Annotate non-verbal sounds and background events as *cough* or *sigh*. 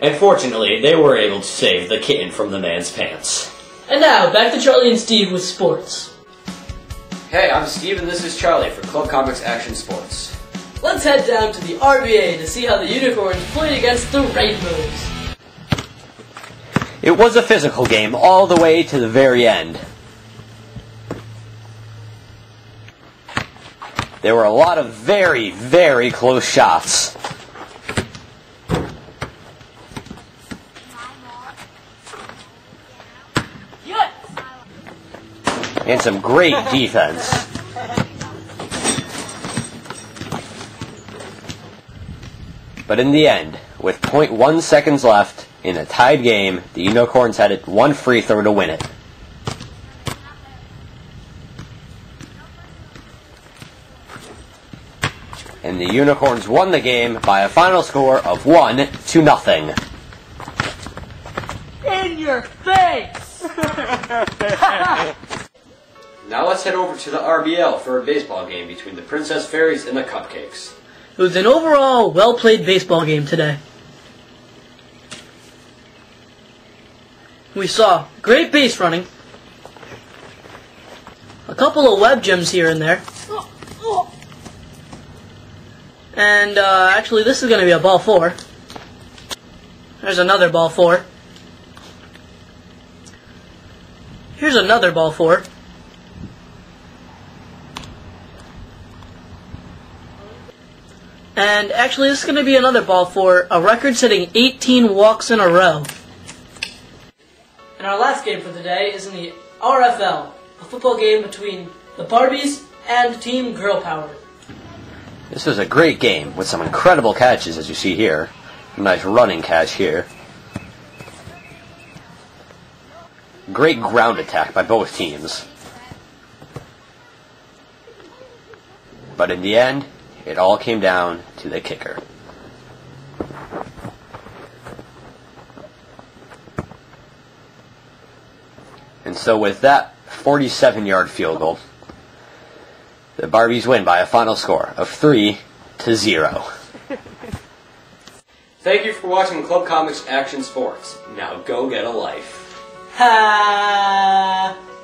And fortunately, they were able to save the kitten from the man's pants. And now, back to Charlie and Steve with sports. Hey, I'm Steve and this is Charlie for ClubComix Action Sports. Let's head down to the RBA to see how the Unicorns played against the Rainbows. It was a physical game all the way to the very end. There were a lot of very, very close shots. And some great defense. But in the end, with 0.1 seconds left in a tied game, the Unicorns had one free throw to win it. And the Unicorns won the game by a final score of 1 to nothing. In your face! *laughs* *laughs* Now let's head over to the RBL for a baseball game between the Princess Fairies and the Cupcakes. It was an overall well played baseball game today. We saw great base running, a couple of web gems here and there, and uh, actually, this is going to be a ball four. There's another ball four. Here's another ball four. And actually, this is going to be another ball for a record-setting 18 walks in a row. And our last game for the day is in the RFL, a football game between the Barbies and Team Girl Power. This was a great game with some incredible catches, as you see here. A nice running catch here. Great ground attack by both teams. But in the end, it all came down to the kicker. And so with that 47 yard field goal, the Barbies win by a final score of 3 to 0. *laughs* Thank you for watching ClubComix Action Sports. Now go get a life. Ha!